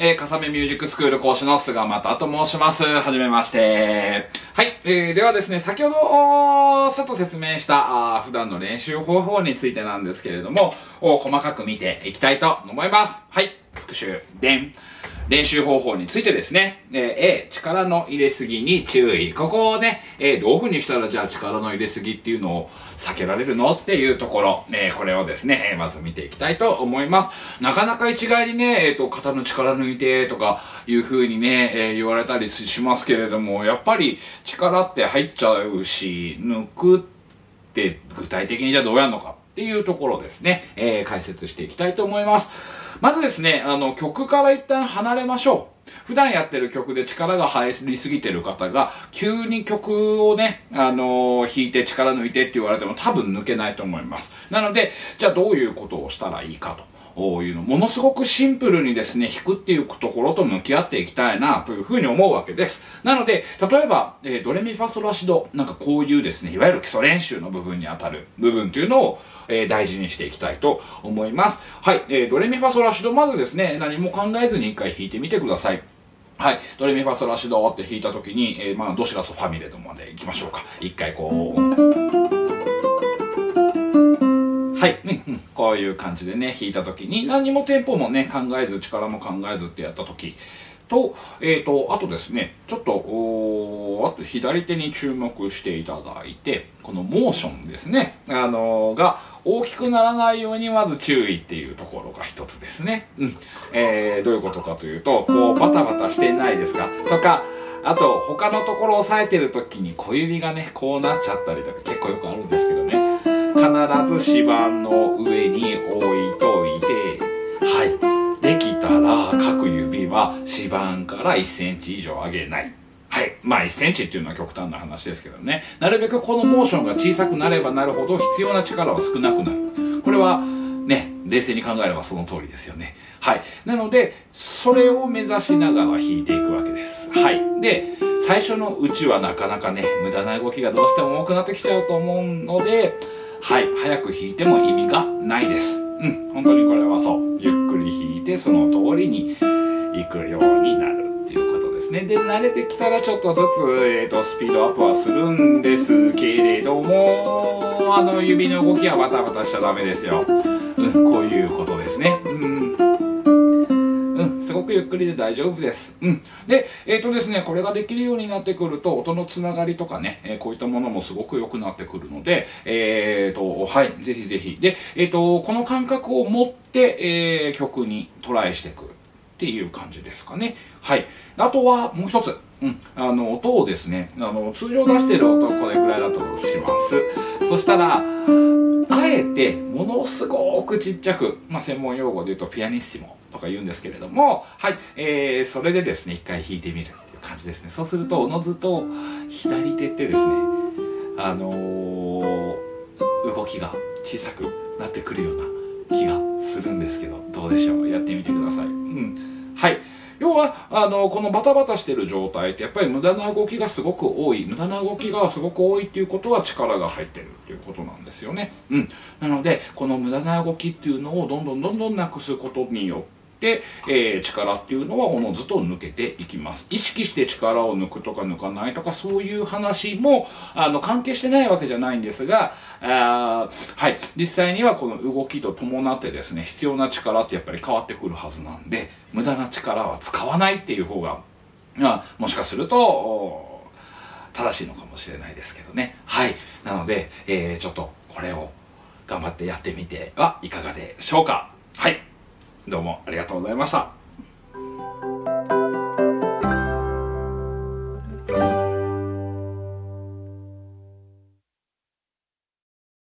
えー、かさめミュージックスクール講師の菅又と申します。はじめまして。はい、えー、ではですね、先ほど、ちょっと説明した、あ普段の練習方法についてなんですけれども、細かく見ていきたいと思います。はい、復習、でん。練習方法についてですね、えー、A、力の入れすぎに注意。ここをね、えー、どういう風にしたらじゃあ力の入れすぎっていうのを避けられるのっていうところ、えー、これをですね、えまず見ていきたいと思います。なかなか一概にね、えっ、と、肩の力抜いてとかいう風にね、え言われたりしますけれども、やっぱり力って入っちゃうし、抜くって具体的にじゃあどうやるのかっていうところですね、え解説していきたいと思います。まずですね、あの、曲から一旦離れましょう。普段やってる曲で力が入りすぎてる方が、急に曲をね、あのー、弾いて力抜いてって言われても多分抜けないと思います。なので、じゃあどういうことをしたらいいかと。いうの、ものすごくシンプルにですね、弾くっていうところと向き合っていきたいなというふうに思うわけです。なので、例えば、えー、ドレミファソラシド、なんかこういうですね、いわゆる基礎練習の部分にあたる部分というのを、えー、大事にしていきたいと思います。はい、えー、ドレミファソラシド、まずですね、何も考えずに一回弾いてみてください。はい。ドレミファソラシドって弾いたときに、えー、まあ、ドシラソファミレドまで行きましょうか。一回こう。はい、うん、こういう感じでね、弾いた時に、何もテンポもね、考えず、力も考えずってやった時と、えっ、ー、と、あとですね、ちょっと、おあと左手に注目していただいて、このモーションですね、あのー、が大きくならないようにまず注意っていうところが一つですね。うん。えー、どういうことかというと、こう、バタバタしてないですかとか、あと、他のところを押さえてる時に小指がね、こうなっちゃったりとか結構よくあるんですけどね。必ず指板の上に置いといて、はい。できたら、各指は指板から1センチ以上上げない。はい。まあ1センチっていうのは極端な話ですけどね。なるべくこのモーションが小さくなればなるほど必要な力は少なくなる。これは、ね、冷静に考えればその通りですよね。はい。なので、それを目指しながら弾いていくわけです。はい。で、最初のうちはなかなかね、無駄な動きがどうしても多くなってきちゃうと思うので、はい、早く弾いても意味がないです。うん、本当にこれはそう。ゆっくり弾いて、その通りに行くようになるっていうことですね。で、慣れてきたらちょっとずつ、えっ、ー、と、スピードアップはするんですけれども、あの、指の動きはバタバタしちゃダメですよ。うん、こういうことですね。うんごくゆっくりで大丈夫です。うん。で、えっ、ー、とですね、これができるようになってくると、音のつながりとかね、えー、こういったものもすごく良くなってくるので、えっ、ー、と、はい、ぜひぜひ。で、えっ、と、この感覚を持って、え曲にトライしていくっていう感じですかね。はい。あとは、もう一つ。うん。あの、音をですね、あの、通常出してる音はこれくらいだとします。そしたら、あえて、ものすごくちっちゃく、まあ、専門用語で言うとピアニッシモとか言うんですけれども、はい、えー、それでですね、一回弾いてみるっていう感じですね。そうすると、おのずと左手ってですね、あのー、動きが小さくなってくるような気がするんですけど、どうでしょう？やってみてください。うん。はい。要は、あの、このバタバタしてる状態ってやっぱり無駄な動きがすごく多い。無駄な動きがすごく多いっていうことは力が入ってるっていうことなんですよね。うん。なので、この無駄な動きっていうのをどんどんどんどんなくすことによって、、えー、力っていうのはおのずと抜けていきます。意識して力を抜くとか抜かないとかそういう話もあの関係してないわけじゃないんですが、あはい、実際にはこの動きと伴ってですね、必要な力ってやっぱり変わってくるはずなんで、無駄な力は使わないっていう方が、あもしかすると、正しいのかもしれないですけどね。はい。なので、えー、ちょっとこれを頑張ってやってみてはいかがでしょうか。はい。どうもありがとうございました。